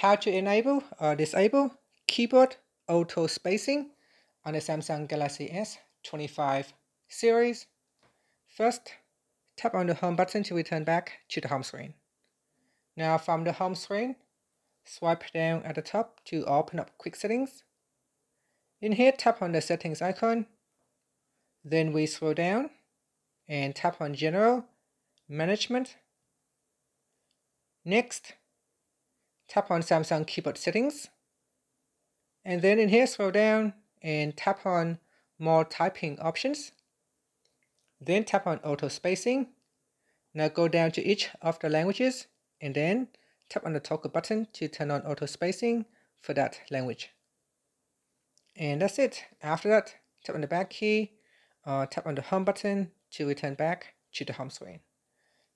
how to enable or disable keyboard auto spacing on the Samsung Galaxy S25 series. First, tap on the home button to return back to the home screen. Now from the home screen, swipe down at the top to open up quick settings. In here, tap on the settings icon. Then we scroll down and tap on general, management. Next, tap on Samsung keyboard settings. And then in here, scroll down and tap on more typing options. Then tap on auto spacing. Now go down to each of the languages and then tap on the toggle button to turn on auto spacing for that language. And that's it. After that, tap on the back key or tap on the home button to return back to the home screen.